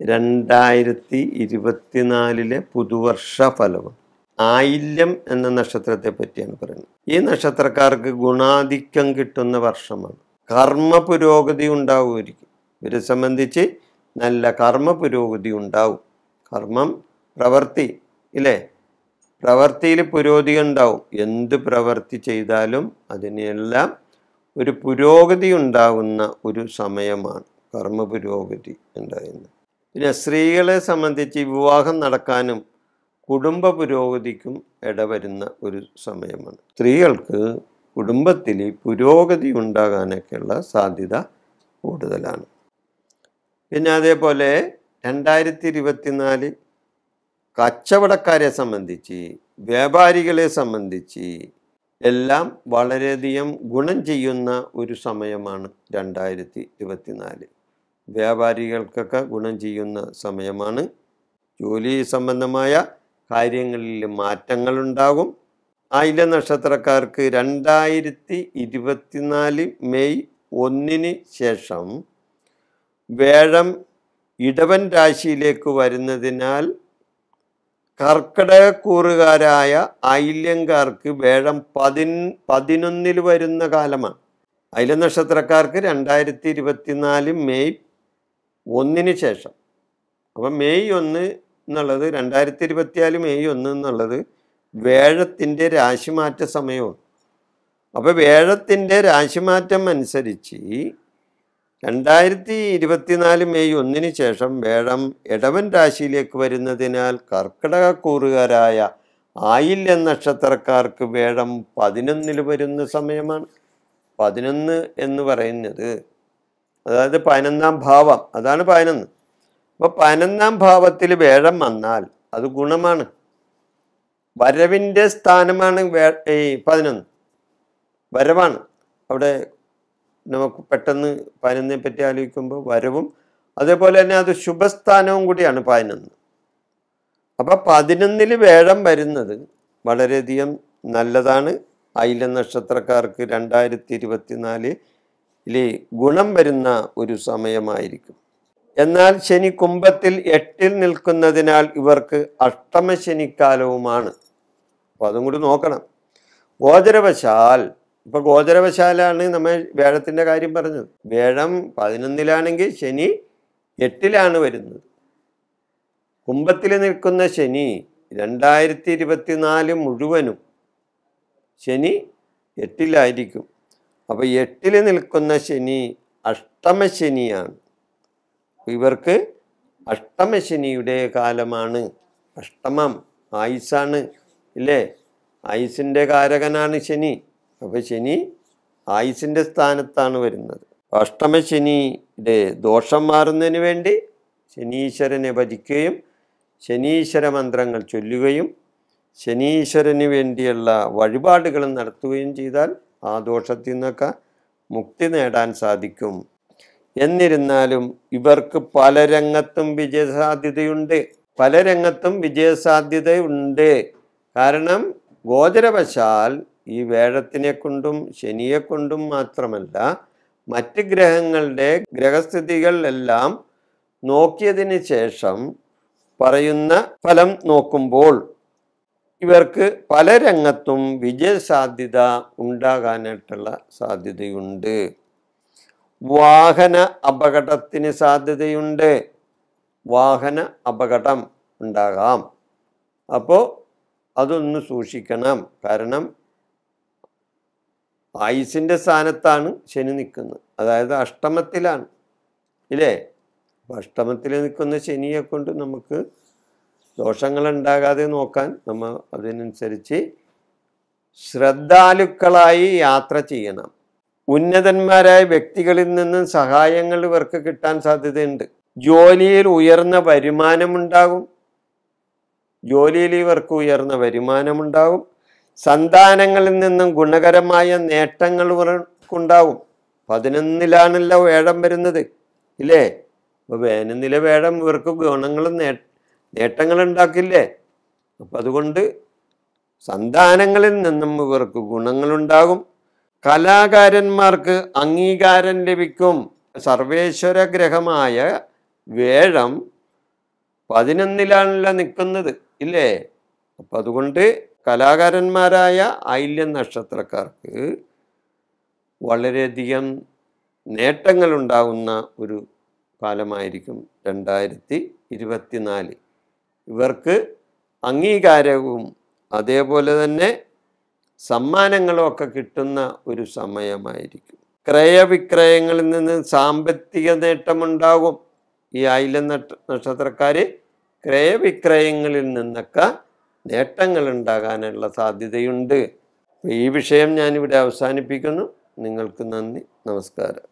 രണ്ടായിരത്തി ഇരുപത്തിനാലിലെ പുതുവർഷ ഫലവും ആയില്യം എന്ന നക്ഷത്രത്തെ പറ്റിയാണ് പറയുന്നത്. ഈ നക്ഷത്രക്കാർക്ക് ഗുണാധിക്യം കിട്ടുന്ന വർഷമാണ്. കർമ്മ പുരോഗതി ഉണ്ടാവുമായിരിക്കും. ഇവരെ സംബന്ധിച്ച് നല്ല കർമ്മ പുരോഗതി ഉണ്ടാവും. കർമ്മം പ്രവൃത്തി ഇല്ലേ? പ്രവൃത്തിയിൽ പുരോഗതി ഉണ്ടാവും. എന്ത് പ്രവൃത്തി ചെയ്താലും അതിനെല്ലാം ഒരു പുരോഗതി ഉണ്ടാകുന്ന ഒരു സമയമാണ് കർമ്മ പുരോഗതി ഉണ്ടാകുന്നത്. പിന്നെ സ്ത്രീകളെ സംബന്ധിച്ച് വിവാഹം നടക്കാനും കുടുംബ പുരോഗതിക്കും ഇടവരുന്ന ഒരു സമയമാണ്. സ്ത്രീകൾക്ക് കുടുംബത്തിൽ പുരോഗതി ഉണ്ടാകാനൊക്കെയുള്ള സാധ്യത കൂടുതലാണ്. പിന്നെ അതേപോലെ രണ്ടായിരത്തി ഇരുപത്തിനാല് കച്ചവടക്കാരെ സംബന്ധിച്ച് വ്യാപാരികളെ സംബന്ധിച്ച് എല്ലാം വളരെയധികം ഗുണം ചെയ്യുന്ന ഒരു സമയമാണ് രണ്ടായിരത്തി ഇരുപത്തിനാല് വ്യാപാരികൾക്കൊക്കെ ഗുണം ചെയ്യുന്ന സമയമാണ്. ജോലി സംബന്ധമായ കാര്യങ്ങളിൽ മാറ്റങ്ങളുണ്ടാകും. ആയില നക്ഷത്രക്കാർക്ക് രണ്ടായിരത്തി ഇരുപത്തിനാല് മെയ് ഒന്നിന് ശേഷം വേഴം ഇടവൻ രാശിയിലേക്ക് വരുന്നതിനാൽ കർക്കിടകക്കൂറുകാരായ ആയില്യങ്കാർക്ക് വേഴം പതിൻ പതിനൊന്നിൽ വരുന്ന കാലമാണ്. അയില നക്ഷത്രക്കാർക്ക് രണ്ടായിരത്തി ഇരുപത്തിനാല് മെയ് ഒന്നിന് ശേഷം. അപ്പം മെയ് ഒന്ന് എന്നുള്ളത് രണ്ടായിരത്തി ഇരുപത്തിനാല് മെയ് ഒന്ന് എന്നുള്ളത് വേഴത്തിന്റെ രാശിമാറ്റ സമയമാണ്. അപ്പോൾ വേഴത്തിന്റെ രാശിമാറ്റം അനുസരിച്ച് രണ്ടായിരത്തി ഇരുപത്തിനാല് മെയ് ഒന്നിന് ശേഷം വേഴം ഇടവൻ രാശിയിലേക്ക് വരുന്നതിനാൽ കർക്കിടകക്കൂറുകാരായ ആയില്യ നക്ഷത്രക്കാർക്ക് വേഴം പതിനൊന്നിൽ വരുന്ന സമയമാണ്. പതിനൊന്ന് എന്ന് പറയുന്നത് അതായത് പതിനൊന്നാം ഭാവം. അതാണ് പതിനൊന്ന്. അപ്പോൾ പതിനൊന്നാം ഭാവത്തിൽ വേഴം വന്നാൽ അത് ഗുണമാണ്. വരവിന്റെ സ്ഥാനമാണ് വേ ഈ പതിനൊന്ന്. വരവാണ്. അവിടെ നമുക്ക് പെട്ടെന്ന് പതിനൊന്നിനെ പറ്റി ആലോചിക്കുമ്പോൾ വരവും അതേപോലെ തന്നെ അത് ശുഭസ്ഥാനവും കൂടിയാണ് പതിനൊന്ന്. അപ്പം പതിനൊന്നിൽ വേഴം വരുന്നത് വളരെയധികം നല്ലതാണ്. അയില നക്ഷത്രക്കാർക്ക് രണ്ടായിരത്തി ഇരുപത്തിനാലിൽ ഗുണം വരുന്ന ഒരു സമയമായിരിക്കും. എന്നാൽ ശനി കുംഭത്തിൽ എട്ടിൽ നിൽക്കുന്നതിനാൽ ഇവർക്ക് അഷ്ടമ ശനിക്കാലവുമാണ് അപ്പോൾ അതും കൂടി നോക്കണം. ഗോചരവശാൽ ഇപ്പൊ ഗോചരവശാലാണ് നമ്മൾ വേഴത്തിന്റെ കാര്യം പറഞ്ഞത്. വേഴം പതിനൊന്നിലാണെങ്കിൽ ശനി എട്ടിലാണ് വരുന്നത്. കുംഭത്തിൽ നിൽക്കുന്ന ശനി രണ്ടായിരത്തി ഇരുപത്തിനാല് മുഴുവനും ശനി എട്ടിലായിരിക്കും. അപ്പോൾ എട്ടിൽ നിൽക്കുന്ന ശനി അഷ്ടമശനിയാണ്. ഇവർക്ക് അഷ്ടമശനിയുടെ കാലമാണ്. അഷ്ടമം ആയുസാണ് ഇല്ലേ? ആയുസിന്റെ കാരകനാണ് ശനി. അപ്പോൾ ശനി ആയുസിന്റെ സ്ഥാനത്താണ് വരുന്നത്. അഷ്ടമശനിയുടെ ദോഷം മാറുന്നതിന് വേണ്ടി ശനീശ്വരനെ ഭജിക്കുകയും ശനീശ്വര മന്ത്രങ്ങൾ ചൊല്ലുകയും ശനീശ്വരന് വേണ്ടിയുള്ള വഴിപാടുകൾ നടത്തുകയും ചെയ്താൽ ആ ദോഷത്തിൽ നിന്നൊക്കെ മുക്തി നേടാൻ സാധിക്കും. എന്നിരുന്നാലും ഇവർക്ക് പല രംഗത്തും വിജയസാധ്യതയുണ്ട്. പല രംഗത്തും വിജയസാധ്യതയുണ്ട്. കാരണം ഗോചരവശാൽ ഈ വേഴത്തിനെ കൊണ്ടും ശനിയെ കൊണ്ടും മാത്രമല്ല മറ്റ് ഗ്രഹങ്ങളുടെ ഗ്രഹസ്ഥിതികൾ എല്ലാം നോക്കിയതിന് ശേഷം പറയുന്ന ഫലം നോക്കുമ്പോൾ ഇവർക്ക് പല രംഗത്തും വിജയസാധ്യത ഉണ്ടാകാനായിട്ടുള്ള സാധ്യതയുണ്ട്. വാഹന അപകടത്തിന് സാധ്യതയുണ്ട്. വാഹന അപകടം ഉണ്ടാകാം. അപ്പോൾ അതൊന്ന് സൂക്ഷിക്കണം. കാരണം ആയുസിന്റെ സ്ഥാനത്താണ് ശനി നിൽക്കുന്നത്. അതായത് അഷ്ടമത്തിലാണ്. ഇല്ലേ? അഷ്ടമത്തിൽ നിൽക്കുന്ന ശനിയെ കൊണ്ട് നമുക്ക് ദോഷങ്ങൾ ഉണ്ടാകാതെ നോക്കാൻ നമ്മൾ അതിനനുസരിച്ച് ശ്രദ്ധാലുക്കളായി യാത്ര ചെയ്യണം. ഉന്നതന്മാരായ വ്യക്തികളിൽ നിന്നും സഹായങ്ങൾ ഇവർക്ക് കിട്ടാൻ സാധ്യതയുണ്ട്. ജോലിയിൽ ഉയർന്ന വരുമാനമുണ്ടാകും. ജോലിയിൽ ഇവർക്ക് ഉയർന്ന വരുമാനമുണ്ടാകും. സന്താനങ്ങളിൽ നിന്നും ഗുണകരമായ നേട്ടങ്ങൾ ഇവർക്കുണ്ടാകും. പതിനൊന്നിലാണല്ലോ വേടം വരുന്നത് ഇല്ലേ? അപ്പോൾ വേനനില വേടം ഇവർക്ക് ഗുണങ്ങളും നേ നേട്ടങ്ങൾ ഉണ്ടാക്കില്ലേ അപ്പം അതുകൊണ്ട് സന്താനങ്ങളിൽ നിന്നും ഇവർക്ക് ഗുണങ്ങളുണ്ടാകും. കലാകാരന്മാർക്ക് അംഗീകാരം ലഭിക്കും. സർവേശ്വര ഗ്രഹമായ വേഴം പതിനൊന്നിലാണല്ലോ നിൽക്കുന്നത് ഇല്ലേ? അപ്പം അതുകൊണ്ട് കലാകാരന്മാരായ ഐല്യ നക്ഷത്രക്കാർക്ക് വളരെയധികം നേട്ടങ്ങളുണ്ടാകുന്ന ഒരു കാലമായിരിക്കും രണ്ടായിരത്തി ഇരുപത്തിനാല്. ഇവർക്ക് അംഗീകാരവും അതേപോലെ തന്നെ സമ്മാനങ്ങളും ഒക്കെ കിട്ടുന്ന ഒരു സമയമായിരിക്കും. ക്രയവിക്രയങ്ങളിൽ നിന്ന് സാമ്പത്തിക നേട്ടമുണ്ടാകും. ഈ ആയില നക്ഷ നക്ഷത്രക്കാർ ക്രയവിക്രയങ്ങളിൽ നിന്നൊക്കെ നേട്ടങ്ങൾ ഉണ്ടാകാനുള്ള സാധ്യതയുണ്ട്. ഈ വിഷയം ഞാനിവിടെ അവസാനിപ്പിക്കുന്നു. നിങ്ങൾക്ക് നന്ദി. നമസ്കാരം.